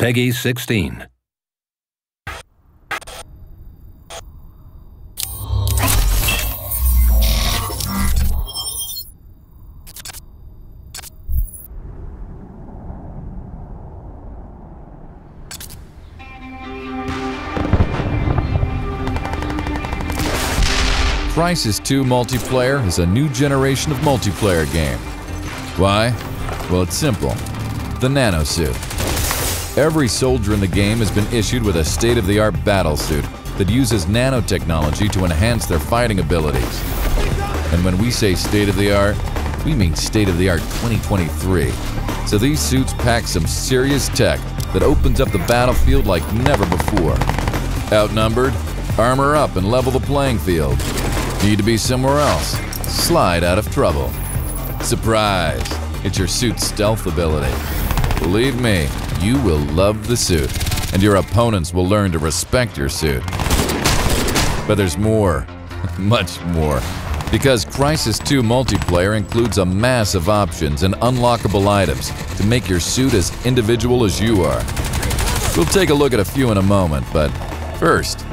PEGI 16. Crysis 2 multiplayer is a new generation of multiplayer game. Why? Well, it's simple. The nanosuit. Every soldier in the game has been issued with a state-of-the-art battlesuit that uses nanotechnology to enhance their fighting abilities. And when we say state-of-the-art, we mean state-of-the-art 2023. So these suits pack some serious tech that opens up the battlefield like never before. Outnumbered? Armor up and level the playing field. Need to be somewhere else? Slide out of trouble. Surprise! It's your suit's stealth ability. Believe me, you will love the suit, and your opponents will learn to respect your suit. But there's more, much more. Because Crysis 2 multiplayer includes a mass of options and unlockable items to make your suit as individual as you are. We'll take a look at a few in a moment, but first,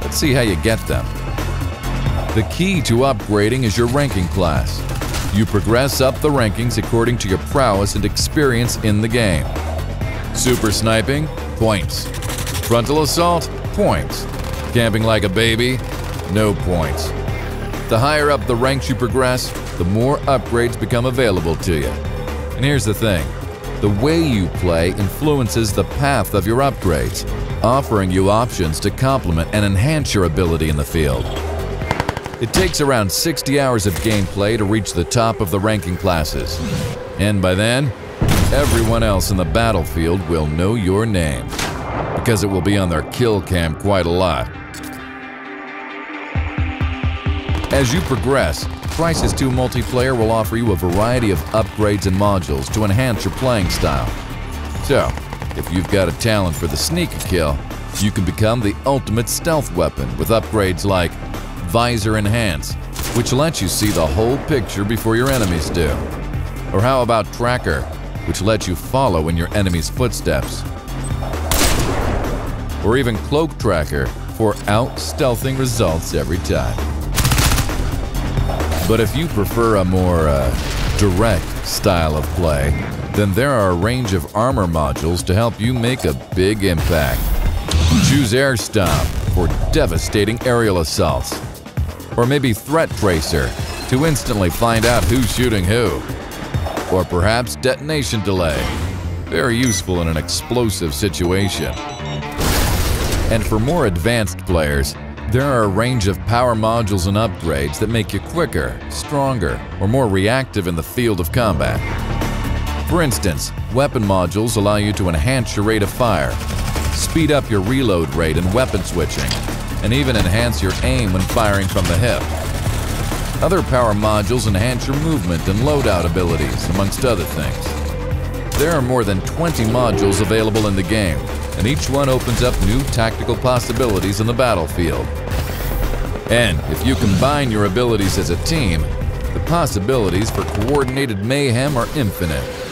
let's see how you get them. The key to upgrading is your ranking class. You progress up the rankings according to your prowess and experience in the game. Super sniping? Points. Frontal assault? Points. Camping like a baby? No points. The higher up the ranks you progress, the more upgrades become available to you. And here's the thing the way you play influences the path of your upgrades, offering you options to complement and enhance your ability in the field. It takes around 60 hours of gameplay to reach the top of the ranking classes. And by then, everyone else in the battlefield will know your name, because it will be on their kill cam quite a lot. As you progress, Crysis 2 multiplayer will offer you a variety of upgrades and modules to enhance your playing style. So, if you've got a talent for the sneak kill, you can become the ultimate stealth weapon with upgrades like Visor Enhance, which lets you see the whole picture before your enemies do. Or how about Tracker, which lets you follow in your enemy's footsteps. Or even Cloak Tracker for out-stealthing results every time. But if you prefer a more uh, direct style of play, then there are a range of armor modules to help you make a big impact. Choose Air Stomp for devastating aerial assaults. Or maybe Threat Tracer to instantly find out who's shooting who. Or perhaps Detonation Delay, very useful in an explosive situation. And for more advanced players, there are a range of power modules and upgrades that make you quicker, stronger, or more reactive in the field of combat. For instance, weapon modules allow you to enhance your rate of fire, speed up your reload rate and weapon switching, and even enhance your aim when firing from the hip. Other power modules enhance your movement and loadout abilities, amongst other things. There are more than 20 modules available in the game, and each one opens up new tactical possibilities in the battlefield. And if you combine your abilities as a team, the possibilities for coordinated mayhem are infinite.